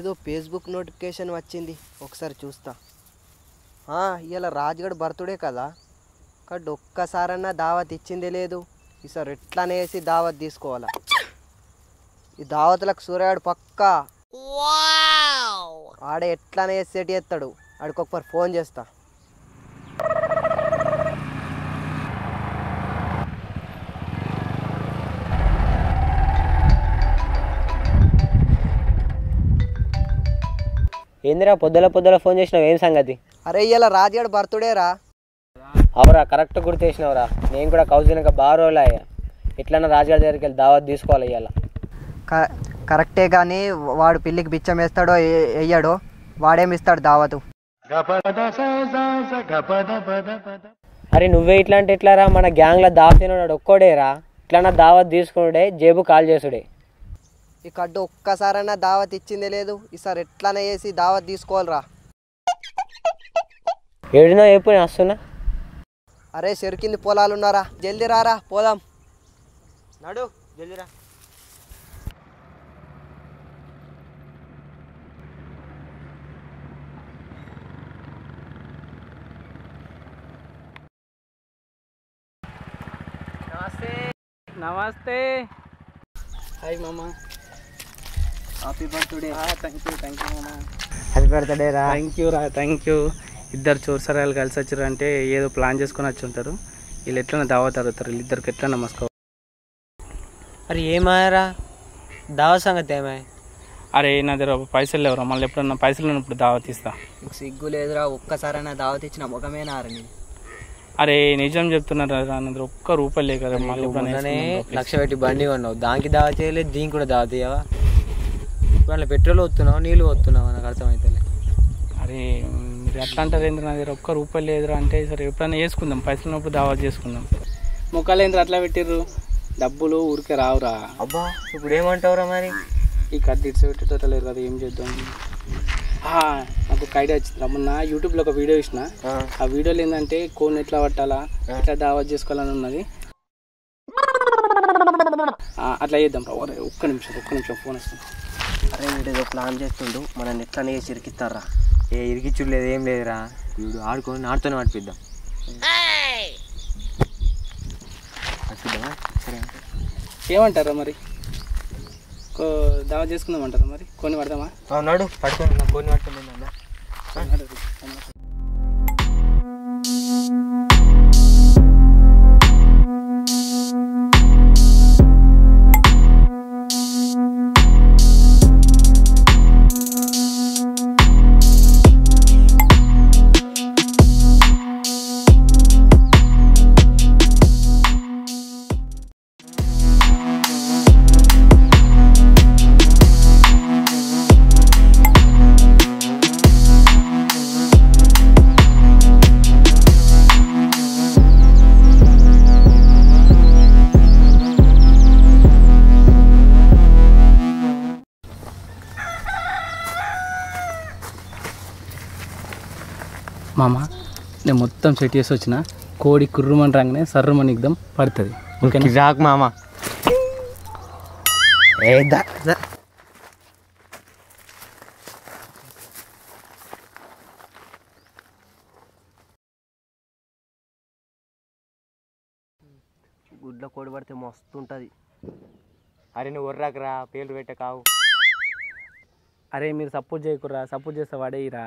ఏదో Facebook notification వచ్చింది. ఒకసారి చూస్తా. ఇవాళ రాజుగడ్ బర్త్డే కదా. కాబట్టి ఒక్కసారన్నా దావత్ ఇచ్చిందే లేదు. ఈసారి ఎట్లానే వేసి దావత్ తీసుకోవాలా? ఈ దావత్లకు సూర్యాడు పక్కా. ఆడే ఎట్లానే వేసి సెట్ చేస్తాడు. ఆడికి ఒకసారి ఫోన్ చేస్తా. ఏందిరా పొద్దుల పొద్దుల ఫోన్ చేసినావు? ఏం సంగతి? అరే ఇవాళ రాజుగడ్ బర్త్డే రా అవురా కరెక్ట్ గుర్తేసినావురా నేను కూడా కౌన్సిలింగ్ బాగా రోజులు అయ్యా. ఎట్లన్నా రాజుగారి దగ్గరికి వెళ్ళి దావత్ తీసుకోవాలి ఇవాళ కరెక్టే కానీ వాడు పిల్లికి బిచ్చం వేస్తాడో వేయడో వాడేమిస్తాడు దావతు? అరే నువ్వే ఇట్లా అంటే ఎట్లారా మన గ్యాంగ్లో దావత్ తినడు ఒక్కోడేరా. ఇట్లన్నా దావత్ తీసుకున్నాడే జేబు కాల్ చేసుడే. ఈ కడ్డు ఒక్కసారైనా దావత్ ఇచ్చిందే లేదు. ఈసారి ఎట్లానే వేసి దావత్ తీసుకోవాలిరా. ఏడినో నేను వస్తున్నా? అరే చెరుకింది పొలాలు ఉన్నారా జల్దీ రారా పోదాం. నడు జల్దీరా నమస్తే. హాయ్ మామ. Happy birthday thank you thank you మామ హ్యాపీ బర్త్డే రా థ్యాంక్ యూ రా థ్యాంక్ యూ ఇద్దరు చూరసరాలు కలిసి వచ్చారు అంటే ఏదో ప్లాన్ చేసుకొని వచ్చి ఉంటారు. వీళ్ళు ఎట్లన్నా దావత్ అడుగుతారు వీళ్ళిద్దరికి ఎట్లా నమస్కారం. అరే ఏమాయరా దావత్ సంగతి ఏమాయ్? అరే నా దగ్గర పైసలు లేవురా. మళ్ళీ ఎప్పుడన్నా పైసలు ఉన్నప్పుడు దావత్ ఇస్తా సిగ్గు లేదురా ఒక్కసారైనా దావత్ ఇచ్చిన ముఖమేనా అరని అరే నిజం చెప్తున్నారు రా? నా దగ్గర ఒక్క రూపాయలు లేవు కదా మళ్ళీ. లక్ష పెట్టి బండి కొన్నావు. దానికి దావత్ చేయలేదు దీనికి కూడా దావత్ చేయవా ఇవాళ పెట్రోల్ వస్తున్నావు నీళ్ళు వస్తున్నావు నాకు అర్థమైతే అరే మీరు ఎట్లా అంటారు ఏంటి నా దగ్గర ఒక్క రూపాయలు లేదురా అంటే సరే ఎప్పుడైనా వేసుకుందాం పైసలు ఉన్నప్పుడు దావత్ చేసుకుందాం. ముఖాలు ఏంటి అట్లా పెట్టిర్రు? డబ్బులు ఊరికే రావురా. అబ్బా ఇప్పుడు ఏమంటావురా మరి? ఈ కత్తి ఇట్స్ పెట్టేటట్లేరు కదా ఏం చేద్దాం? ఆ, నాకు ఒక ఐడియా వచ్చింది. మొన్న యూట్యూబ్లో ఒక వీడియో ఇచ్చిన ఆ. వీడియోలో ఏంటంటే కోన్ ఎట్లా పట్టాలా ఎట్లా దావత్ చేసుకోవాలని ఉన్నది. అట్లా చేద్దాం రా. ఒరే, ఒక్క నిమిషం ఒక్క నిమిషం ఫోన్ వస్తుంది. అరే వీడేదో ప్లాన్ చేస్తుండు. మనం ఎట్లానే వేసి ఇరికిస్తారా ఏ ఇరిగిచ్చుడు లేదు ఏం లేదురా. వీడు ఆడుకొని నాడుతోనే నడిపిద్దాం నడిపిద్దామా సరే. ఏమంటారా మరి? కో దావత్ చేసుకుందాం అంటారా మరి? కొన్ని పడదామా? నడు పట్టుకొని నా కొన్ని పట్టుకుందా మామ నేను మొత్తం సెట్ చేసి వచ్చిన కోడి కుర్రుమని రాగానే సర్రమని ఎగ్దాం పడుతుంది. ఓకేనా? రాక్ మామ. ఏ దా దా. గుడ్ల కోడి పడితే మస్తు ఉంటుంది. అరే నువ్వు వర్రాకరా పేర్లు పెట్ట కావు. అరే మీరు సపోర్ట్ చేయకురా సపోర్ట్ చేస్తే వాడేయిరా.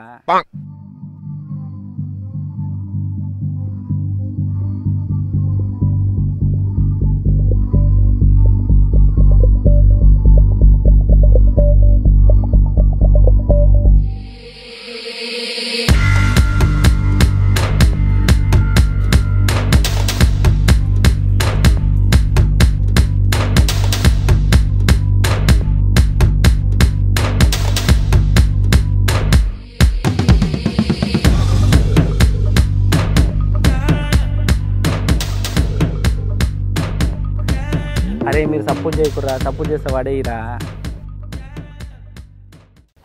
మీరు సపోర్ట్ చేయకురా సపోర్ట్ చేస్తే వాడేయిరా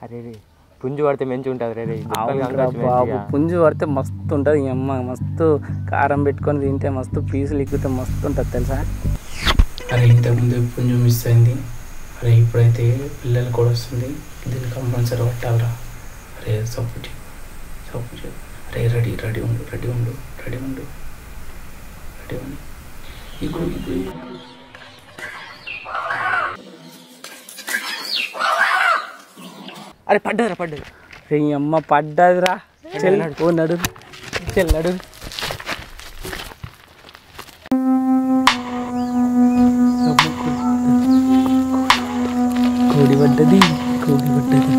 అరే రే పుంజు పడితే మంచిగా ఉంటుంది రే బాబు పుంజు పడితే మస్తు ఉంటుంది ఈ అమ్మ మస్తు కారం పెట్టుకొని తింటే మస్తు పీసులు ఎక్కుతే మస్తు ఉంటుంది తెలుసా? అరే ఇంతకుముందు పుంజు మిస్ అయింది. అరే ఇప్పుడైతే పిల్లలు కూడా వస్తుంది. దీన్ని కంపల్సరీ పట్టాలరా. అరే సపోర్ట్ సపోర్ట్ అరే రెడీ రెడీ ఉండు రెడీ ఉండు రెడీ ఉండు రెడీ ఉండు. ఇగో ఇగో. అరే పడ్డదిరా పడ్డది రే అమ్మ పడ్డదిరా చెల్ ఓ నడు చెల్ నడు కోడి పడ్డది కోడి పడ్డది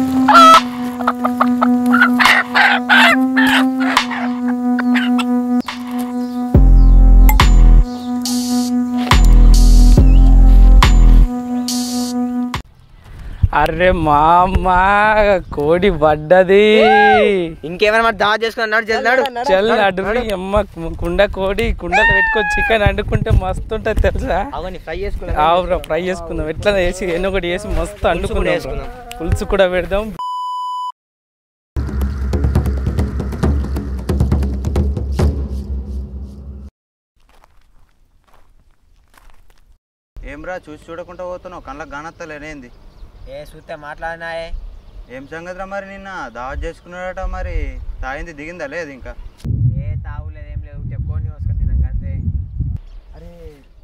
అరే మా అమ్మ కోడి పడ్డది. ఇంకేమైనా దావా చేసుకున్నాడు చెల్లాడు చల్ అడుగు అమ్మ కుండ కోడి కుండలో పెట్టుకొని చికెన్ వండుకుంటే మస్తు ఉంటుంది తెలుసా? ఫ్రై చేసుకున్నాం ఆవురా ఫ్రై చేసుకుందాం. ఎట్లా వేసి ఎన్నో ఒకటి వేసి మస్తు వేసుకుందాం. పులుసు కూడా పెడదాం. ఏమ్రా చూసి చూడకుండా పోతున్నావు? కళ్ళకి గానత్తలేనేంది? ఏ చూస్తే మాట్లాడినాయే? ఏం సంగతిరా మరి నిన్న? దావత్ చేసుకున్నాడట మరి. తాగింది దిగిందా? లేదు ఇంకా. ఏ తాగులేదు ఏం లేదు. చెప్పుకొని వసుకొని తిన్నాం అంతే అరే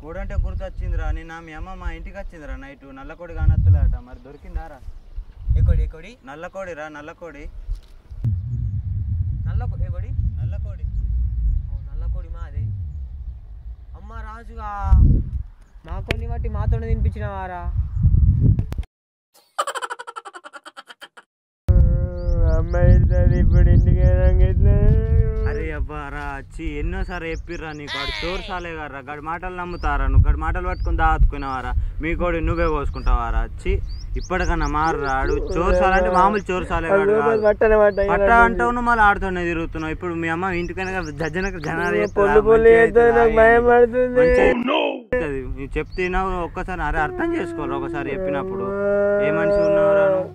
కూడంటే గుర్తొచ్చిందిరా. నిన్న మీ అమ్మ మా ఇంటికి వచ్చిందిరా నైట్ నల్లకోడి కానత్తలేట మరి దొరికిందారా? ఎక్కడి ఎక్కడి నల్లకోడిరా నల్లకోడి. నల్ల కొ- ఎక్కడి నల్లకోడి. ఓ, నల్ల కోడి మాది. అమ్మ రాజుగా. మా కొన్ని బట్టి మాతోనే తినిపించినవారా? ఇప్పుడు ఇంటికి అరే అబ్బా రా వచ్చి ఎన్నోసారి చెప్పిర్రా నీకు. వాడు గారా గడి మాటలు నమ్ముతారా నువ్వు? గడి మాటలు పట్టుకుని దాచుకునేవారా? మీ కోడి నువ్వే కోసుకుంటావారా వచ్చి ఇప్పటికన్నా మారురా. ఆడు చోరు సాల అంటే మామూలు చోరు సాలే గాడు కాదు. పట్టనే పట్ట అంటావు నువ్వు మళ్ళీ ఆడుతూనే తిరుగుతున్నావు. ఇప్పుడు మీ అమ్మ ఇంటికైనా జజ్జనక జనాలు పొల్లు పొల్లు చేస్తే నాకు భయం పడుతుంది. చెప్తే ఒక్కసారి అరే అర్థం చేసుకోరు ఒకసారి చెప్పినప్పుడు. ఏ మనిషి ఉన్నావురా నువ్వు?